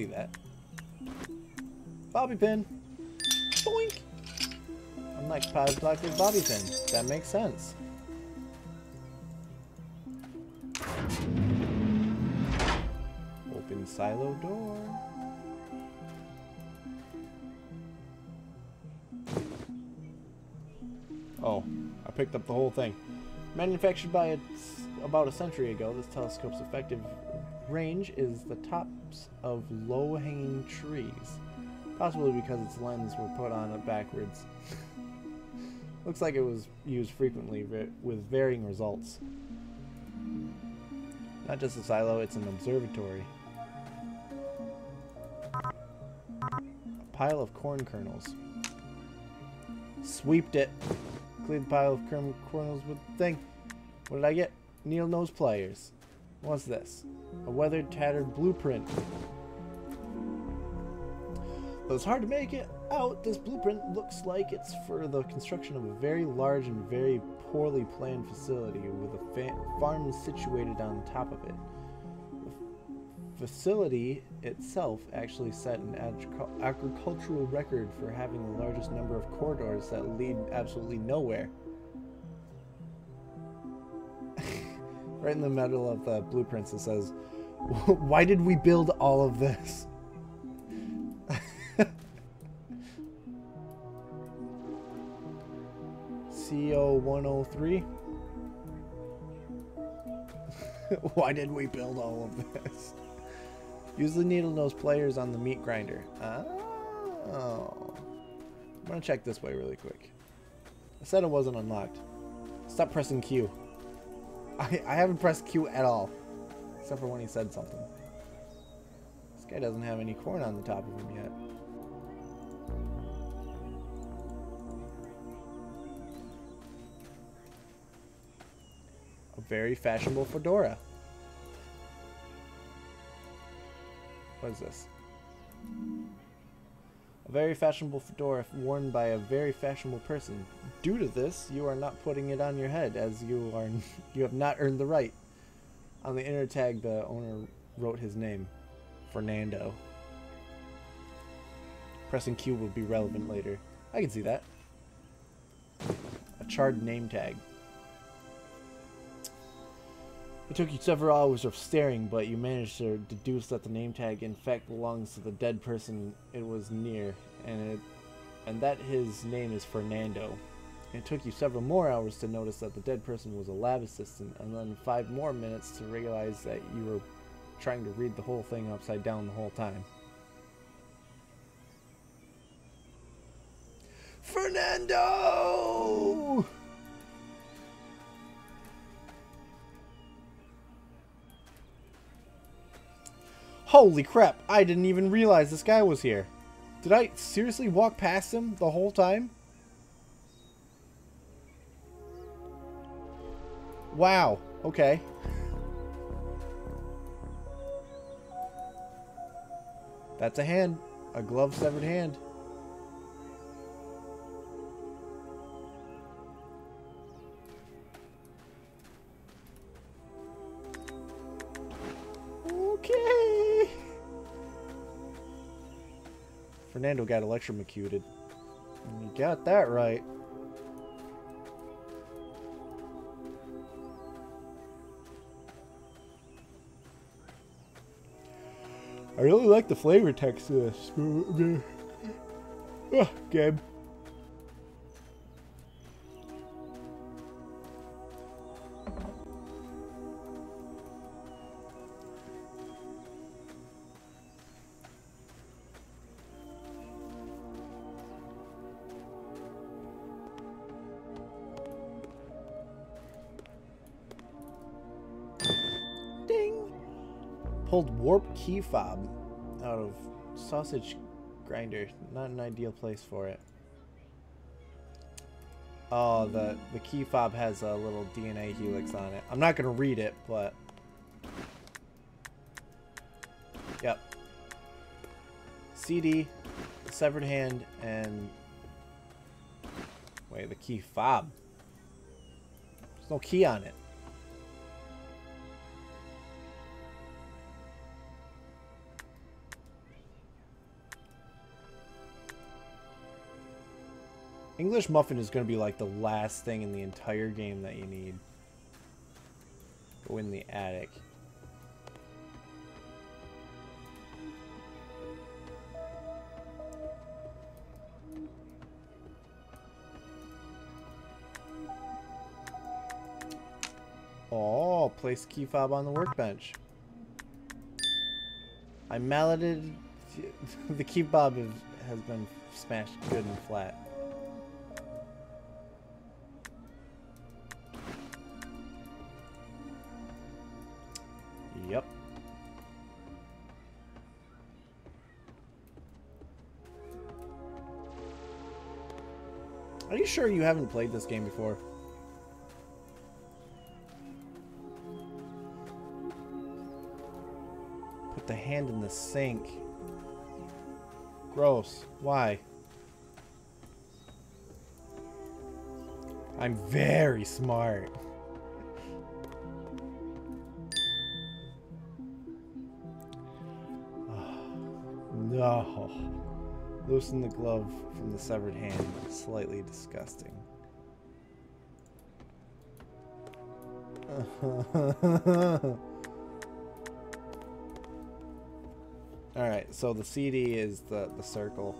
See that. Bobby pin. Boink. I'm like Podblock's bobby pin. That makes sense. Open silo door. Oh, I picked up the whole thing. Manufactured by a, about a century ago, this telescope's effective range is the tops of low-hanging trees. Possibly because its lens were put on it backwards. Looks like it was used frequently with varying results. Not just a silo, it's an observatory. A pile of corn kernels. Sweeped it. Cleared the pile of corn kernels with the thing. What did I get? Needle nose pliers. What's this? A weathered, tattered blueprint. Though it's hard to make it out, this blueprint looks like it's for the construction of a very large and very poorly planned facility with a farm situated on top of it. The facility itself actually set an agricultural record for having the largest number of corridors that lead absolutely nowhere. Right in the middle of the blueprints it says, why did we build all of this? CO 103 Why did we build all of this? Use the needle nose pliers on the meat grinder. Oh. I'm gonna check this way really quick. I said it wasn't unlocked. Stop pressing Q. I, I haven't pressed Q at all. Except for when he said something. This guy doesn't have any corn on the top of him yet. A very fashionable fedora. What is this? A very fashionable fedora worn by a very fashionable person. Due to this, you are not putting it on your head, as you are you have not earned the right. On the inner tag, the owner wrote his name, Fernando. Pressing Q will be relevant later. I can see that. A charred name tag. It took you several hours of staring, but you managed to deduce that the name tag in fact belongs to the dead person it was near, and it, and that his name is Fernando. It took you several more hours to notice that the dead person was a lab assistant, and then five more minutes to realize that you were trying to read the whole thing upside down the whole time. Holy crap, I didn't even realize this guy was here. Did I seriously walk past him the whole time? Wow, okay. That's a hand. A glove severed hand. Fernando got electrocuted. You got that right. I really like the flavor text of this. oh, pulled warp key fob out of sausage grinder. Not an ideal place for it. Oh, the, the key fob has a little DNA helix on it. I'm not going to read it, but... Yep. CD, severed hand, and... Wait, the key fob. There's no key on it. English muffin is going to be like the last thing in the entire game that you need. Go in the attic. Oh, place key fob on the workbench. I malleted the key fob has been smashed good and flat. Are you sure you haven't played this game before? Put the hand in the sink. Gross. Why? I'm very smart. No. Loosen the glove from the severed hand. Slightly disgusting. Alright, so the CD is the, the circle.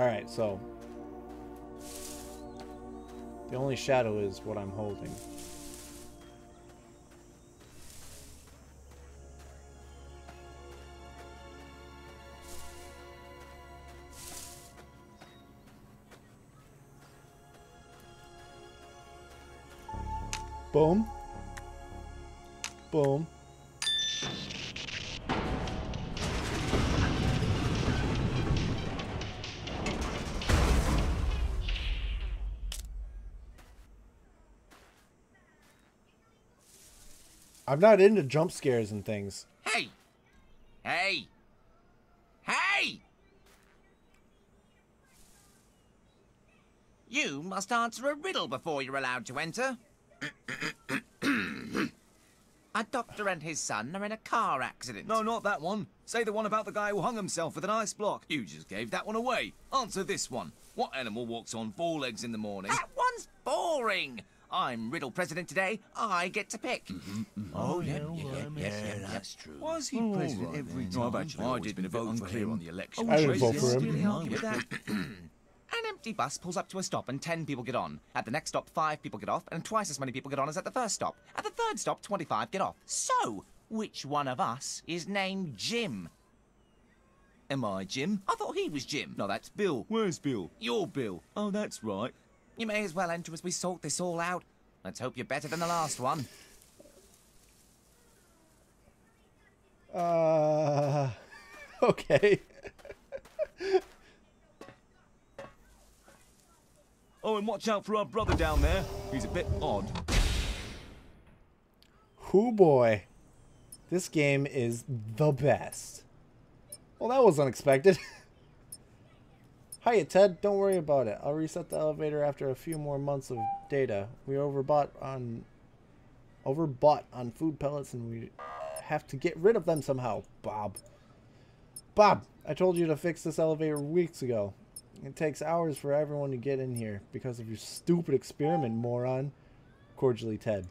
Alright, so the only shadow is what I'm holding. Boom. Boom. I'm not into jump scares and things. Hey! Hey! Hey! You must answer a riddle before you're allowed to enter. a doctor and his son are in a car accident. No, not that one. Say the one about the guy who hung himself with an ice block. You just gave that one away. Answer this one. What animal walks on four legs in the morning? That one's boring. I'm Riddle President today. I get to pick. Mm-hmm, mm-hmm. Oh, oh, yeah, yeah, yeah, yeah, yeah, that's true. Is he president every time? No, I've actually I didn't been a bit vote unclear on the election. Oh, I didn't vote for him. Really argue with that. An empty bus pulls up to a stop and 10 people get on. At the next stop, 5 people get off, and twice as many people get on as at the first stop. At the third stop, 25 get off. So, which one of us is named Jim? Am I Jim? I thought he was Jim. No, that's Bill. Where's Bill? You're Bill. Oh, that's right. You may as well enter as we sort this all out. Let's hope you're better than the last one. Uh, okay. Oh, and watch out for our brother down there. He's a bit odd. Whoo boy. This game is the best. Well, that was unexpected. Hiya, Ted. Don't worry about it. I'll reset the elevator after a few more months of data. We overbought on overbought on food pellets and we have to get rid of them somehow. Bob. Bob, I told you to fix this elevator weeks ago. It takes hours for everyone to get in here because of your stupid experiment, moron. Cordially, Ted.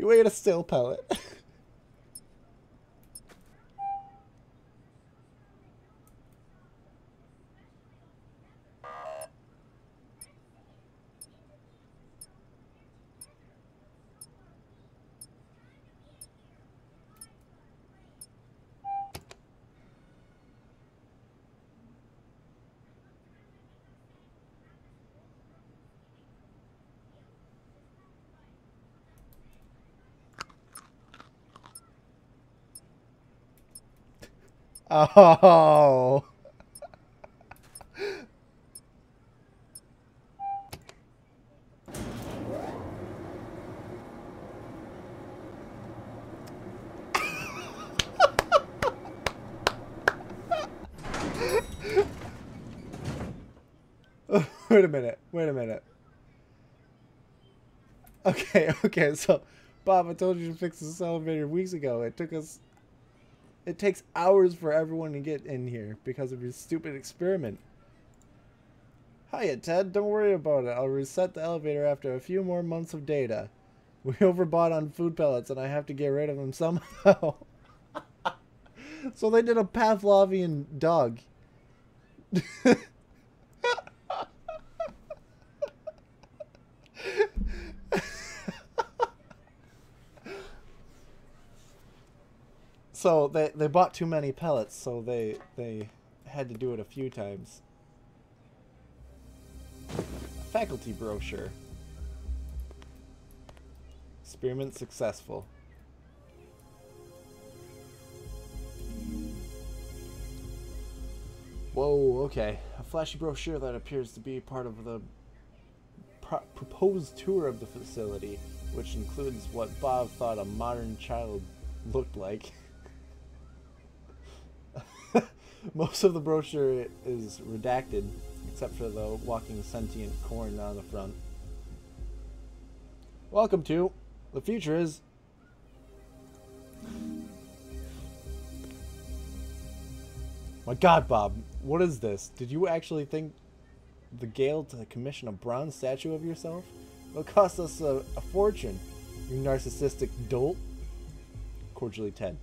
You ate a still pellet. Oh. wait a minute. Wait a minute. Okay, okay, so Bob, I told you to fix this elevator weeks ago. It took us it takes hours for everyone to get in here because of your stupid experiment. Hiya, Ted. Don't worry about it. I'll reset the elevator after a few more months of data. We overbought on food pellets and I have to get rid of them somehow. so they did a Pavlovian dog. so they they bought too many pellets, so they they had to do it a few times. Faculty brochure. Experiment successful. Whoa, okay. A flashy brochure that appears to be part of the pro proposed tour of the facility, which includes what Bob thought a modern child looked like. Most of the brochure is redacted, except for the walking sentient corn on the front. Welcome to the future is. My god, Bob, what is this? Did you actually think the Gale to commission a bronze statue of yourself? It'll cost us a, a fortune, you narcissistic dolt. Cordially, Ted.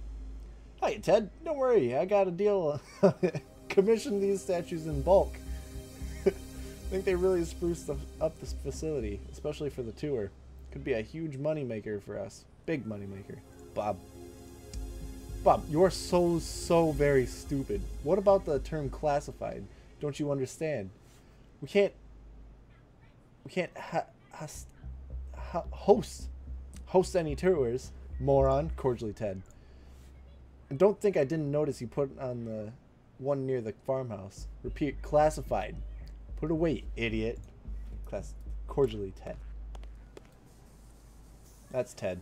Hi, Ted. Don't worry, I got a deal. Commission these statues in bulk. I think they really spruced up this facility, especially for the tour. Could be a huge moneymaker for us. Big moneymaker. Bob. Bob, you're so, so very stupid. What about the term classified? Don't you understand? We can't... We can't ha, ha, host host any tours, moron. Cordially, Ted. And don't think I didn't notice you put on the one near the farmhouse. Repeat, classified. Put away, idiot. Class cordially, Ted. That's Ted.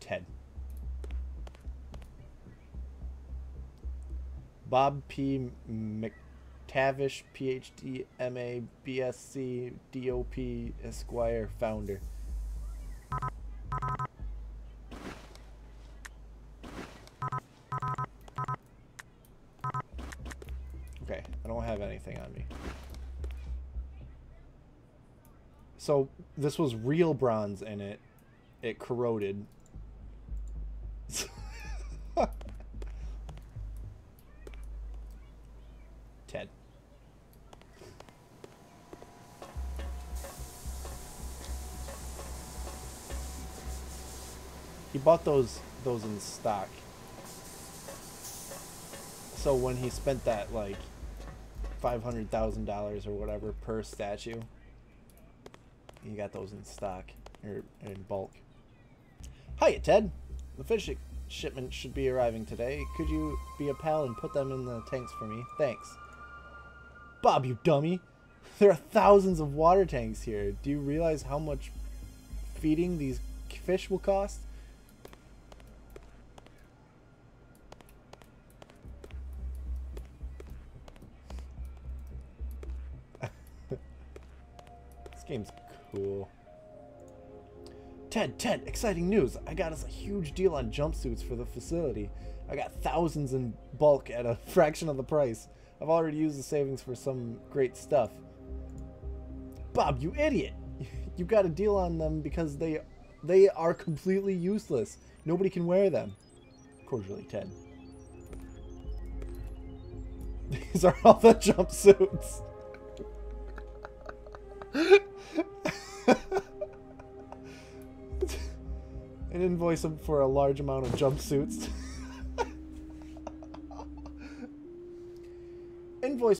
Ted. Bob P. McTavish, PhD, MA, BSc, DOP, Esquire, founder. Okay, I don't have anything on me. So this was real bronze in it. It corroded. Ted. He bought those those in stock. So when he spent that like five hundred thousand dollars or whatever per statue, You got those in stock or in bulk. Hiya, Ted. The fish shipment should be arriving today. Could you be a pal and put them in the tanks for me? Thanks. Bob, you dummy. There are thousands of water tanks here. Do you realize how much feeding these fish will cost? Game's cool. Ted, Ted, exciting news. I got us a huge deal on jumpsuits for the facility. I got thousands in bulk at a fraction of the price. I've already used the savings for some great stuff. Bob, you idiot! You got a deal on them because they they are completely useless. Nobody can wear them. Cordially, Ted. These are all the jumpsuits. Invoice for a large amount of jumpsuits.